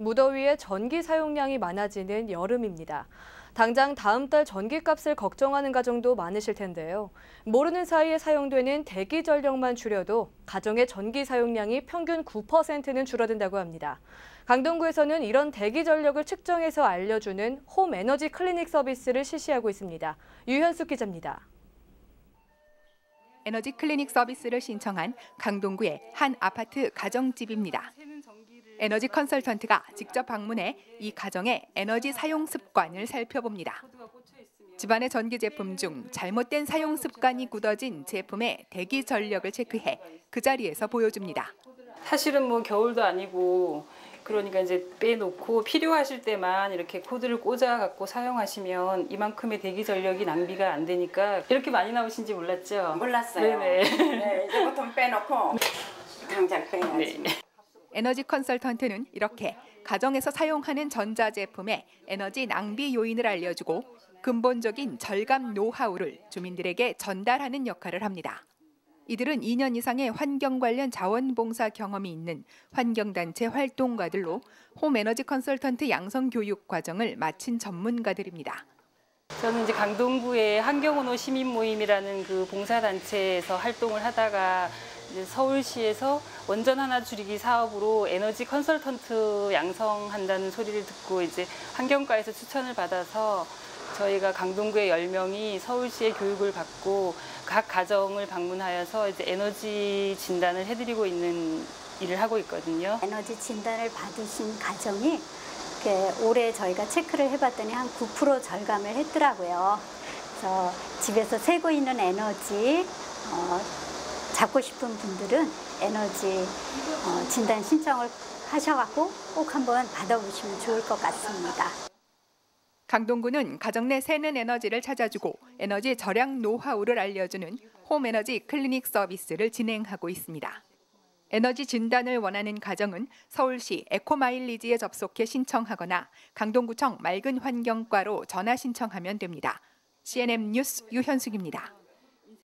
무더위에 전기 사용량이 많아지는 여름입니다. 당장 다음 달 전기값을 걱정하는 가정도 많으실 텐데요. 모르는 사이에 사용되는 대기 전력만 줄여도 가정의 전기 사용량이 평균 9%는 줄어든다고 합니다. 강동구에서는 이런 대기 전력을 측정해서 알려주는 홈 에너지 클리닉 서비스를 실시하고 있습니다. 유현숙 기자입니다. 에너지 클리닉 서비스를 신청한 강동구의 한 아파트 가정집입니다. 에너지 컨설턴트가 직접 방문해 이 가정의 에너지 사용 습관을 살펴봅니다. 집안의 전기 제품 중 잘못된 사용 습관이 굳어진 제품의 대기 전력을 체크해 그 자리에서 보여줍니다. 사실은 뭐 겨울도 아니고 그러니까 이제 빼놓고 필요하실 때만 이렇게 코드를 꽂아 갖고 사용하시면 이만큼의 대기 전력이 낭비가 안 되니까 이렇게 많이 나오신지 몰랐죠? 몰랐어요. 네네. 네, 이제부터 빼놓고 당장 빼야지. 네. 에너지 컨설턴트는 이렇게 가정에서 사용하는 전자제품의 에너지 낭비 요인을 알려주고 근본적인 절감 노하우를 주민들에게 전달하는 역할을 합니다. 이들은 2년 이상의 환경 관련 자원봉사 경험이 있는 환경단체 활동가들로 홈에너지 컨설턴트 양성 교육 과정을 마친 전문가들입니다. 저는 이제 강동구의 환경온호 시민 모임이라는 그 봉사단체에서 활동을 하다가 서울시에서 원전 하나 줄이기 사업으로 에너지 컨설턴트 양성한다는 소리를 듣고 이제 환경과에서 추천을 받아서 저희가 강동구의 10명이 서울시의 교육을 받고 각 가정을 방문하여서 이제 에너지 진단을 해드리고 있는 일을 하고 있거든요. 에너지 진단을 받으신 가정이 올해 저희가 체크를 해봤더니 한 9% 절감을 했더라고요. 그래서 집에서 새고 있는 에너지 어, 잡고 싶은 분들은 에너지 어, 진단 신청을 하셔갖고 꼭 한번 받아보시면 좋을 것 같습니다. 강동구는 가정 내 새는 에너지를 찾아주고 에너지 절약 노하우를 알려주는 홈 에너지 클리닉 서비스를 진행하고 있습니다. 에너지 진단을 원하는 가정은 서울시 에코마일리지에 접속해 신청하거나 강동구청 맑은 환경과로 전화 신청하면 됩니다. CNN 뉴스 유현숙입니다.